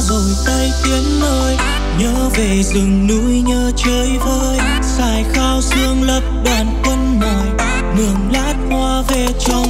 rồi tay tiến nơi, nhớ về rừng núi nhớ chơi vơi. Xài khao xương lập đoàn quân mỏi, mường lát hoa về trong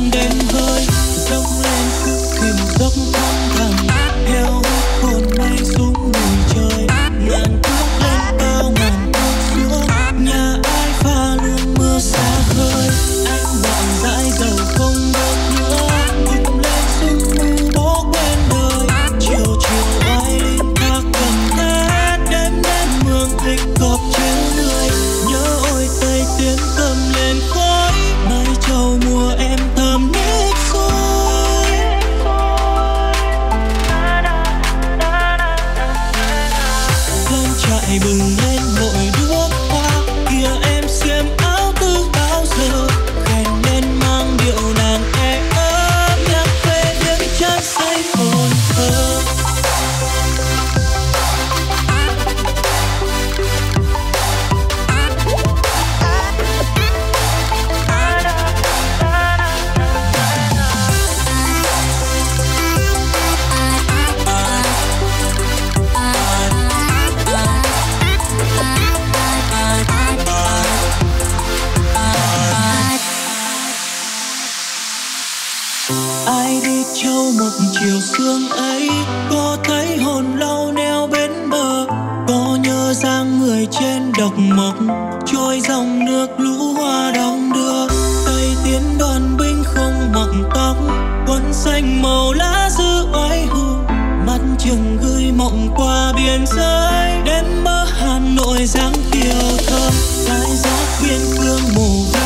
ai đi châu một chiều sương ấy, có thấy hồn lâu neo bên bờ, có nhớ dáng người trên độc mộc, trôi dòng nước lũ hoa đong đưa. Tây tiến đoàn binh không mặc tóc, quân xanh màu lá giữ oai hùng mắt chừng gửi mộng qua biên giới đêm mơ hà nội dáng kiều thơm lại gió biên cương mù vàng